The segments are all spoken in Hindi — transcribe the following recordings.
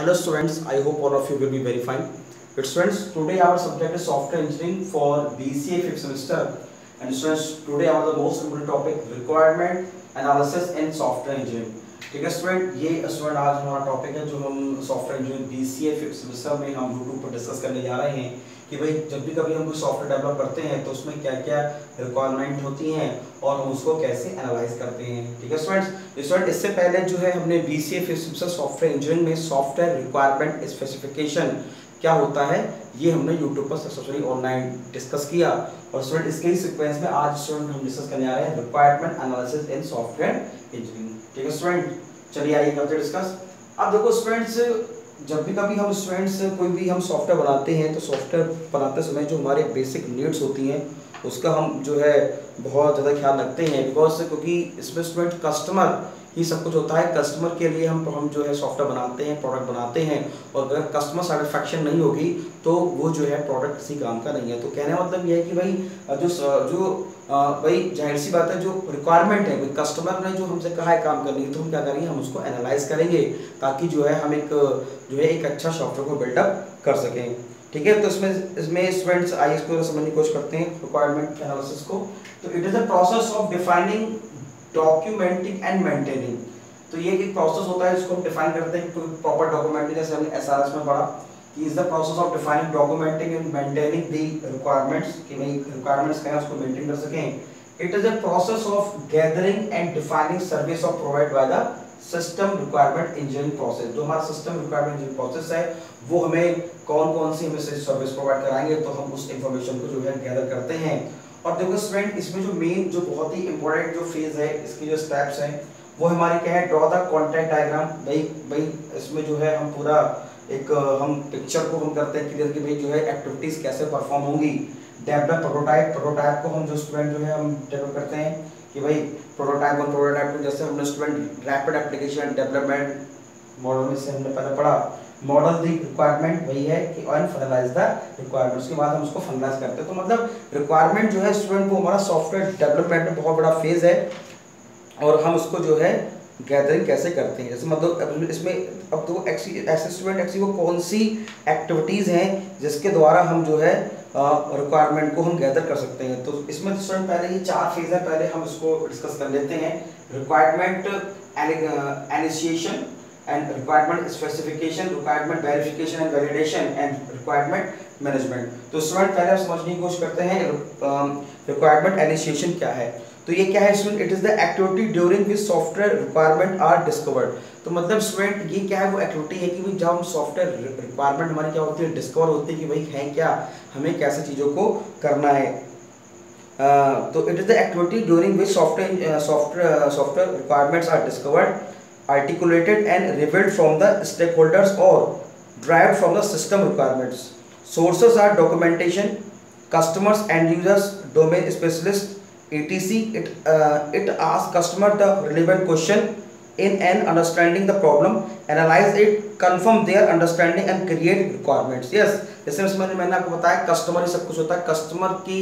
Hello students, I hope all of you will be very fine. But students, today our subject is software engineering for BCA fifth semester. And students, today our the most important topic requirement analysis in software engineering. ठीक है स्टूडेंट ये स्टूडेंट आज हमारा टॉपिक है जो हम software engineering A fifth semester में हम यूट्यूब पर डिस्कस करने जा रहे हैं कि भाई, जब भी कभी हम कोई सॉफ्टवेयर डेवलप करते हैं तो उसमें क्या क्या रिक्वायरमेंट होती हैं और हम उसको कैसे एनालाइज करते हैं, ठीक है स्टूडेंट्स स्टूडेंट इससे पहले जो है, हमने बी सी सॉफ्टवेयर इंजीनियरिंग में सॉफ्टवेयर रिक्वायरमेंट स्पेसिफिकेशन क्या होता है, ये हमने यूट्यूब पर सक्सेसफुली ऑनलाइन डिस्कस किया। और स्टूडेंट इसके ही सीक्वेंस में आज स्टूडेंट हम डिस्कस करने आ रहे हैं requirement analysis in software engineering ठीक है स्टूडेंट चलिए आइए करते डिस्कस अब देखो स्टूडेंट्स जब भी कभी हम स्टूडेंट्स कोई भी हम सॉफ्टवेयर बनाते हैं तो सॉफ्टवेयर बनाते समय जो हमारे बेसिक नीड्स होती हैं, उसका हम जो है बहुत ज़्यादा ख्याल रखते हैं। बिकॉज़ क्योंकि इसमें स्टूडेंट कस्टमर ही सब कुछ होता है। कस्टमर के लिए हम हम जो है सॉफ्टवेयर बनाते हैं प्रोडक्ट बनाते हैं और अगर कस्टमर सेटिस्फैक्शन नहीं होगी तो वो जो है प्रोडक्ट किसी काम का नहीं है। तो कहने का मतलब ये है कि भाई जो जो भाई ज़ाहिर सी बात है जो रिक्वायरमेंट है, भाई कस्टमर ने जो हमसे कहा है काम करने की तो हम क्या करेंगे? हम उसको एनालाइज करेंगे ताकि जो है हम एक, जो है एक अच्छा सॉफ्टवेयर को बिल्डअप कर सकें। ठीक है? तो इसमें इसमें स्टूडेंट्स आइए इसको समझने की कोशिश करते हैं रिक्वायरमेंट एनालिसिस को। तो it is a process of defining documenting and maintaining तो ये एक प्रोसेस होता है जिसको हम डिफाइन करते हैं प्रॉपर डॉक्यूमेंटिंग जैसे हमने एसआरएस में पढ़ा कि is the process of defining documenting and maintaining the requirements कि भाई रिक्वायरमेंट्स क्या है, उसको मेंटेन कर सकें। It is a process of gathering and defining service of provide by the system requirement engineering process जो हमारा सिस्टम रिक्वायरमेंट इंजीनियरिंग प्रोसेस है, वो हमें कौन कौन सी हमें सर्विस प्रोवाइड कराएँगे तो हम उस इंफॉर्मेशन को जो है गैदर करते हैं। और देखो स्टूडेंट इसमें जो मेन जो बहुत ही इंपॉर्टेंट जो फ़ेज़ है, इसके जो स्टेप्स हैं, वो हमारे क्या है ड्रॉ द कॉन्टेक्ट डायग्राम भाई भाई, इसमें जो है हम पूरा एक, हम पिक्चर को हम करते हैं क्लियर कि भाई जो है एक्टिविटीज़ कैसे परफॉर्म होंगी। डेवलप प्रोटोटाइप प्रोटोटाइप को हम जो स्टूडेंट जो है हम डेवलप करते हैं कि भाई प्रोटोटाइप और प्रोटोटाइप जैसे हमने student rapid application development model में से हमने पहले पढ़ा मॉडल रिक्वायरमेंट वही है कि ऑन फाइनलाइज द रिक्वायरमेंट उसके बाद हम उसको फाइनलाइज करते हैं। तो मतलब रिक्वायरमेंट जो है स्टूडेंट को हमारा सॉफ्टवेयर डेवलपमेंट में बहुत बड़ा फ़ेज़ है और हम उसको जो है गैदरिंग कैसे करते हैं। जैसे मतलब इसमें अब तो स्टूडेंट एक्सी वो कौन सी एक्टिविटीज़ हैं जिसके द्वारा हम जो है रिक्वायरमेंट को हम गैदर कर सकते हैं। तो इसमें स्टूडेंट पहले ये चार फ़ेज़ है। पहले हम इसको डिस्कस कर लेते हैं। Requirement initiation and requirement specification, requirement verification and validation and requirement management. तो स्टूडेंट पहले आप समझने की कोशिश करते हैं रिक्वायरमेंट इनिशिएशन क्या है। तो ये क्या है student it is the activity during which software requirement are discovered तो मतलब स्टूडेंट ये क्या है? वो एक्टिविटी है कि भाई जब हम सॉफ्टवेयर रिक्वायरमेंट हमारी क्या होती है? डिस्कवर होती है कि भाई है क्या? हमें कैसे चीज़ों को करना है। Uh, तो it is the activity during which software software software requirements are discovered articulated and revealed from the stakeholders or derived from the system requirements. Sources are documentation, customers and users, domain specialists, etc. It, uh, it asks customer the relevant question in an understanding the problem, analyze it, confirm their understanding and create requirements. Yes, जैसे इसमें मैंने आपको बताया कस्टमर ही सब कुछ होता है कस्टमर की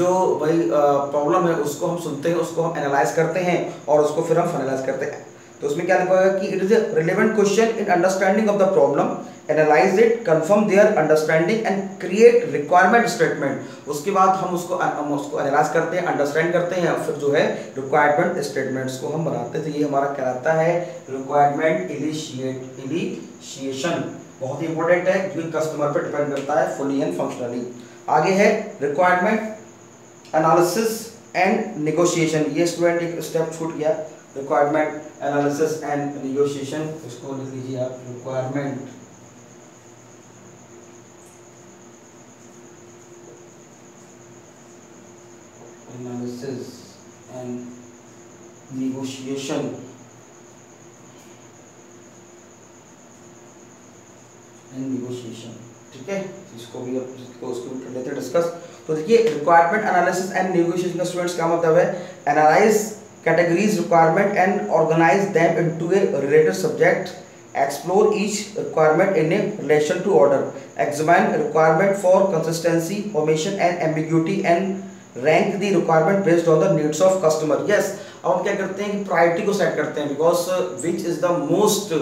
जो भाई प्रॉब्लम है उसको हम सुनते हैं उसको हम एनालाइज करते हैं और उसको फिर हम फाइनलाइज करते हैं तो उसमें क्या लिखा होगा कि it is relevant question in understanding of the problem analyze it confirm their understanding and create requirement statement उसके बाद हम उसको हम उसको एनालाइज करते हैं अंडरस्टैंड करते हैं फिर जो है रिक्वायरमेंट स्टेटमेंट्स को हम बनाते हैं। तो ये हमारा कहलाता है? रिक्वायरमेंट इनिशिएट इनिशिएशन बहुत ही इंपॉर्टेंट है, क्योंकि कस्टमर पर डिपेंड करता है फुली एंड फंक्शनली आगे है रिक्वायरमेंट एनालिसिस एंड नेगोशिएशन ये स्टूडेंट एक स्टेप छूट गया। रिक्वायरमेंट एनालिसिस एंड नेगोशिएशन इसको लिख लीजिए आप requirement analysis and negotiation and negotiation ठीक है? इसको भी इसको उसको कर लेते डिस्कस तो देखिए रिक्वायरमेंट एनालिसिस एंड नेगोशिएशन का स्टूडेंट्स का मतलब है? Analyze categories requirement and organize them into a related subject explore each requirement in a relation to order examine requirement for consistency omission and ambiguity and rank the requirement based on the needs of customer yes अब हम क्या करते हैं कि प्रायोरिटी को सेट करते हैं because which is the most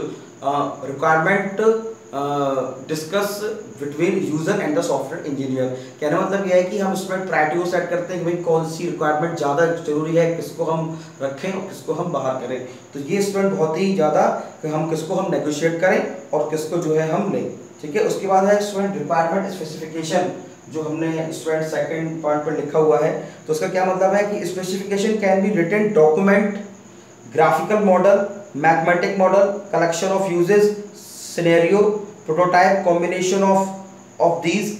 requirement discuss between user and the software engineer कहने मतलब यह है कि हम उसमें ट्राइटियो सेट करते हैं कि भाई कौन सी रिक्वायरमेंट ज़्यादा ज़रूरी है, किसको हम रखें और किसको हम बाहर करें। तो ये स्टूडेंट बहुत ही ज़्यादा कि हम किसको हम नेगोशिएट करें और किसको जो है हम लें। ठीक है? उसके बाद है स्टूडेंट रिक्वायरमेंट स्पेसिफिकेशन जो हमने स्टूडेंट सेकंड पॉइंट पर लिखा हुआ है। तो उसका क्या मतलब है कि specification can be written document graphical model mathematic model collection of usage scenario prototype combination of of these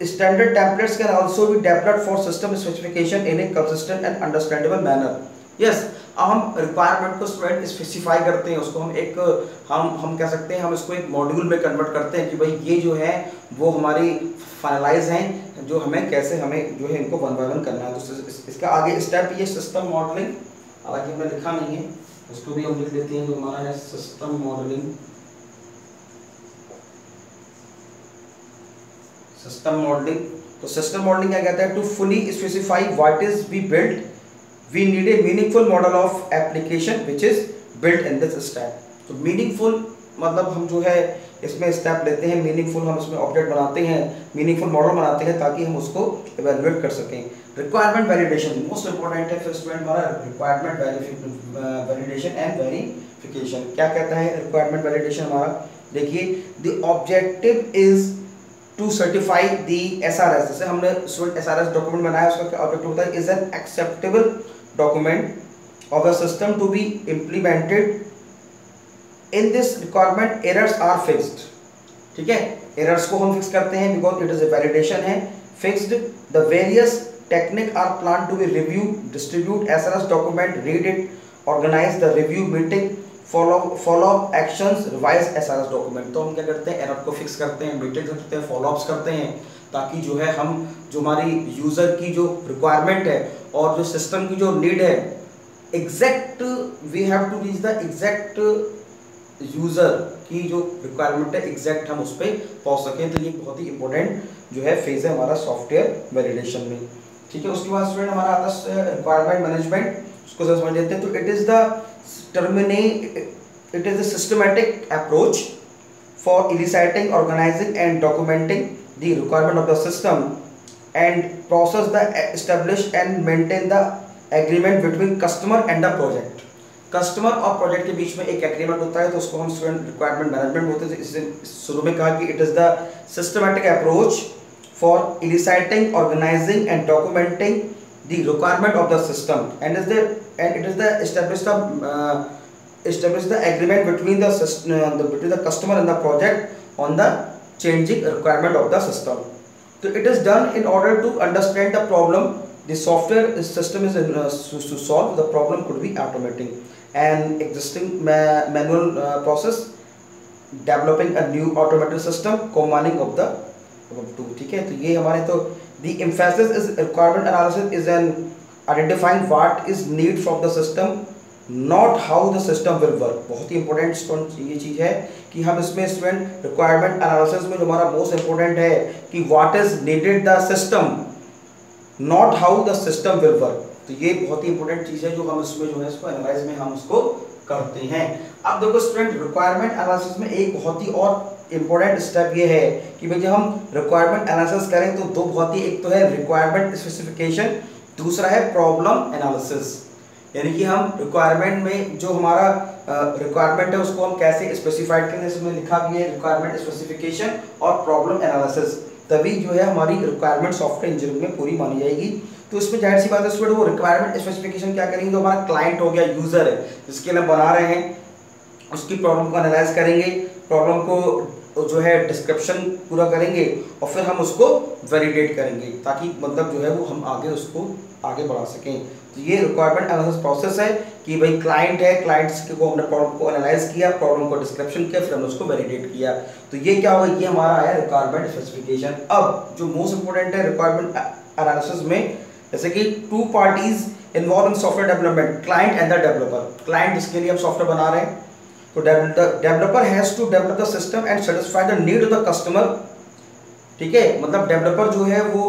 standard templates can also be developed for system specification in a consistent and understandable manner. Yes अब हम रिक्वायरमेंट को स्टूडेंट स्पेसिफाई करते हैं उसको हम एक हम हम कह सकते हैं हम इसको एक मॉड्यूल में कन्वर्ट करते हैं कि भाई ये जो है वो हमारी फाइनलाइज हैं जो हमें कैसे हमें जो है इनको वन बाय वन करना है। तो इस, इसका आगे स्टेप ये सिस्टम मॉडलिंग हालाँकि हमने लिखा नहीं है उसको भी हम लिख देते हैं जो हमारा है सिस्टम मॉडलिंग सिस्टम मॉडलिंग तो सिस्टम मॉडलिंग क्या कहता है? To fully specify what is be build we need a meaningful model of application which is build in this step तो मीनिंगफुल मतलब हम जो है, इसमें स्टेप लेते हैं मीनिंगफुल हम इसमें ऑब्जेक्ट बनाते हैं मीनिंगफुल मॉडल बनाते हैं ताकि हम उसको इवेलुएट कर सकें। रिक्वायरमेंट वैलिडेशन मोस्ट इंपॉर्टेंट है स्टूडेंट हमारा रिक्वायरमेंट वैलिडेशन एंड वेरिफिकेशन क्या कहता है रिक्वायरमेंट वैलिडेशन हमारा? देखिए the objective is to certify the S R S जैसे हमने एस आर एस डॉक्यूमेंट बनाया, उसका क्या ऑब्जेक्ट होता है? Is an acceptable document of the system to be implemented in this requirement errors are fixed ठीक है? एरर्स को हम फिक्स करते हैं because it is a validation है। Fixed the various technique are plan to be review distribute S R S document read it organize the review meeting follow follow up actions revise S R S document तो हम क्या करते हैं? एरर को फिक्स करते हैं मीटिंग करते हैं फॉलो अप्स करते हैं, ताकि जो है हम, जो हमारी यूज़र की जो रिक्वायरमेंट है और जो सिस्टम की जो नीड है exact we have to reach the exact user की जो रिक्वायरमेंट है एग्जैक्ट हम उस पर पहुँच सकें। तो ये बहुत ही इंपॉर्टेंट जो है फ़ेज़ है हमारा सॉफ्टवेयर वैलिडेशन में। ठीक है, उसके बाद स्टूडेंट हमारा आता है रिक्वायरमेंट मैनेजमेंट उसको समझ लेते हैं। तो it is the terminate it is a systematic approach for eliciting organizing and documenting the requirement of the system and process the establish and maintain the agreement between customer and the project customer और प्रोजेक्ट के बीच में एक एग्रीमेंट होता है तो उसको हम स्टूडेंट रिक्वायरमेंट मैनेजमेंट बोलते हैं इससे शुरू में कहा कि it is the systematic approach for eliciting organizing and documenting the requirement of the system and is the and it is the established the uh, establish the agreement between the system uh, the, between the customer and the project on the changing requirement of the system so it is done in order to understand the problem the software system is in, uh, to, solve the problem could be automating an existing ma manual uh, process developing a new automated system combining of the two ठीक है तो ये हमारे तो The emphasis is, requirement analysis is in identifying what is need from the system, not how the system will work. बहुत ही इंपॉर्टेंट ये चीज़ है कि हम इसमें स्टूडेंट रिक्वायरमेंट एनालिसिस में जो हमारा मोस्ट इंपॉर्टेंट है कि what is needed the system not how the system will work तो ये बहुत ही इंपॉर्टेंट चीज़ है जो हम इसमें जो है इसको एनालाइज में हम उसको करते हैं। अब देखो स्टूडेंट रिक्वायरमेंट एनालिसिस में एक बहुत ही और इंपॉर्टेंट स्टेप ये है कि भाई जब हम रिक्वायरमेंट एनालिसिस करें तो दो बहुत ही, एक तो है रिक्वायरमेंट स्पेसिफिकेशन दूसरा है प्रॉब्लम एनालिसिस यानी कि हम रिक्वायरमेंट में जो हमारा रिक्वायरमेंट है उसको हम कैसे स्पेसिफाइड करें, इसमें लिखा भी है रिक्वायरमेंट स्पेसिफिकेशन और प्रॉब्लम एनालिसिस तभी जो है हमारी रिक्वायरमेंट सॉफ्टवेयर इंजीनियरिंग में पूरी मानी जाएगी। तो इसमें ज़ाहिर सी बात है स्टूडेंट वो रिक्वायरमेंट स्पेसिफिकेशन क्या करेंगे? जो हमारा क्लाइंट हो गया यूज़र है, जिसके लिए बना रहे हैं, उसकी प्रॉब्लम को एनालाइज करेंगे प्रॉब्लम को जो है डिस्क्रिप्शन पूरा करेंगे और फिर हम उसको वैलिडेट करेंगे ताकि मतलब जो है वो हम आगे उसको आगे बढ़ा सकें। तो ये रिक्वायरमेंट एनालिसिस प्रोसेस है कि भाई क्लाइंट है क्लाइंट्स को हमने प्रॉब्लम को एनालाइज किया प्रॉब्लम को डिस्क्रिप्शन किया, फिर हमने उसको वैलिडेट किया। तो ये क्या हुआ? ये हमारा आया रिक्वायरमेंट स्पेसिफिकेशन अब जो मोस्ट इंपॉर्टेंट है रिक्वायरमेंट एनालिसिस में, जैसे कि two parties involve in software development client and the developer client जिसके लिए हम सॉफ्टवेयर बना रहे हैं? तो developer has to develop the system and satisfy the need of the customer. ठीक है? मतलब डेवलपर जो है वो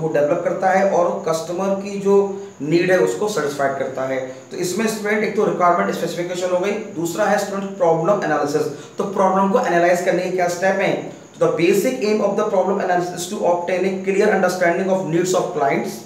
वो डेवलप करता है और कस्टमर की जो नीड है उसको सेटिस्फाइड करता है। तो इसमें स्टूडेंट एक तो रिक्वायरमेंट स्पेसिफिकेशन हो गई, दूसरा है स्टूडेंट प्रॉब्लम एनालिसिस तो प्रॉब्लम को एनालाइज करने के क्या स्टेप है? तो the basic aim of the problem analysis to obtain a clear understanding of needs of clients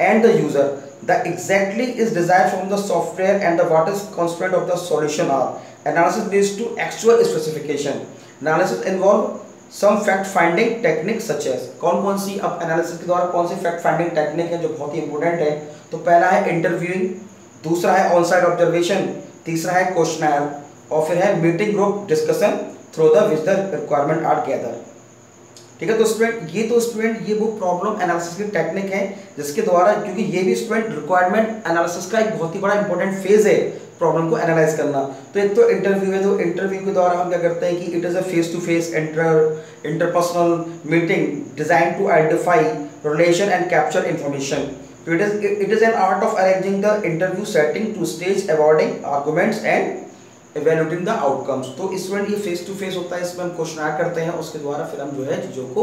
and the user the exactly is desired from the software and the what is constraint of the solution are analysis leads to actual specification. Analysis involve some fact finding technique such as कौन कौन सी अब एनालिसिस के द्वारा कौन सी फैक्ट फाइंडिंग टेक्निक है जो बहुत ही इंपॉर्टेंट है? तो पहला है इंटरव्यूइंग दूसरा है ऑन साइड ऑब्जर्वेशन तीसरा है क्वेश्चनर और फिर है meeting group discussion through the which the requirement are gather ठीक है तो स्टूडेंट ये तो स्टूडेंट ये वो प्रॉब्लम एनालिसिस की टेक्निक है जिसके द्वारा, क्योंकि ये भी स्टूडेंट रिक्वायरमेंट एनालिसिस का एक बहुत ही बड़ा इंपॉर्टेंट फ़ेज़ है। प्रॉब्लम को एनालाइज करना। तो एक तो इंटरव्यू है तो इंटरव्यू के द्वारा हम क्या करते हैं कि it is a face to face inter interpersonal meeting design to identify relation and capture information it is it is an art of arranging the interview setting to stage avoiding arguments and evaluating the outcomes तो इस ये फेस टू फेस होता है, इसमें हम क्वेश्चन करते हैं, उसके द्वारा फिर हम जो है चीज़ों को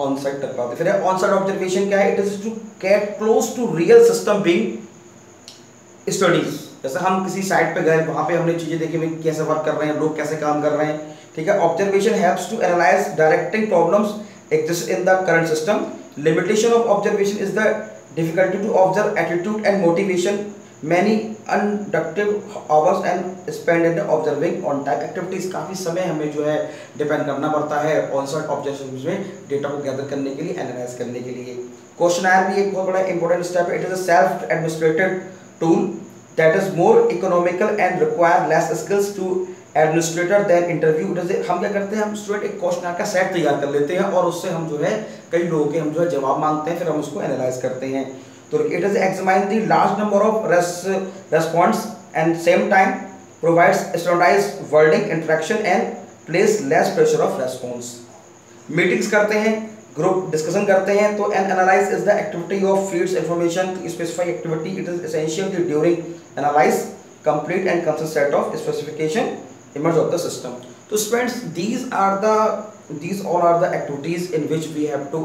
ऑन साइड कर पाते फिर ऑन साइड ऑब्जर्वेशन क्या है? It is to get close to real system being studies जैसे हम किसी साइट पे गए, वहाँ पे हमने चीज़ें देखी, भाई कैसे वर्क कर रहे हैं, लोग कैसे काम कर रहे हैं, ठीक है? Observation helps to analyze directing problems exist in the current system limitation of observation is the difficulty to observe attitude and motivation many unproductive hours and spend in observing on type activities काफ़ी समय हमें जो है डिपेंड करना पड़ता है ऑन साइट ऑब्जर्वेशन में डेटा को गैदर करने के लिए एनालाइज करने के लिए। क्वेश्चन आयर भी एक बहुत बड़ा इंपॉर्टेंट स्टेप है. It is a self administered tool that is more economical and require less skills to administrator than interview हम क्या करते हैं? हम स्टूडेंट एक क्वेश्चन का सेट तैयार कर लेते हैं और उससे हम जो है, कई लोगों के हम जो है जवाब मांगते हैं, फिर हम उसको एनालाइज करते हैं। तो it is examine the large number of response and same time provide standardize wording interaction and place less pressure of response meetings करते हैं। ग्रुप डिस्कशन करते हैं तो an analyze is the activity of fields information specify activity it is essential during analyze complete and consistent set of specification emerge of the system तो spends these are the these all are the activities in which we have to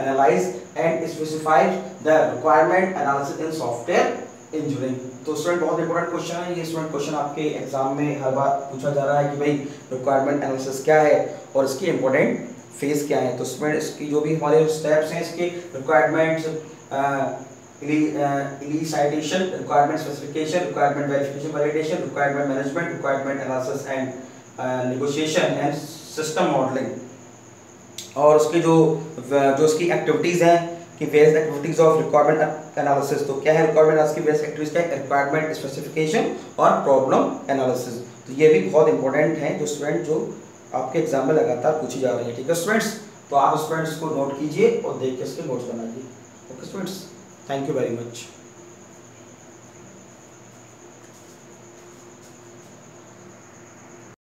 analyze and specify the requirement analysis in software engineering तो स्टूडेंट बहुत इंपॉर्टेंट क्वेश्चन है. ये स्टूडेंट क्वेश्चन आपके एग्ज़ाम में हर बार पूछा जा रहा है कि भाई रिक्वायरमेंट एनालिसिस क्या है और इसकी इंपॉर्टेंट फ़ेज़ क्या है। तो स्टूडेंट इसकी जो भी हमारे स्टेप्स हैं इसके requirements requirement specification requirement verification validation requirement management requirement analysis and uh, negotiation and system modeling. और उसकी जो जो उसकी एक्टिविटीज़ हैं कि various activities of requirement analysis तो क्या है रिक्वायरमेंट एनालिसिस की वेरियस एक्टिविटीज़ क्या है? रिक्वायरमेंट स्पेसिफिकेशन और प्रॉब्लम एनालिसिस तो ये भी बहुत इंपॉर्टेंट है जो स्टूडेंट जो आपके एग्ज़ाम में लगातार पूछी जा रही है, ठीक है? स्टूडेंट्स तो आप स्टूडेंट्स को नोट कीजिए और देख के इसके नोट्स बनाइए। Okay students thank you very much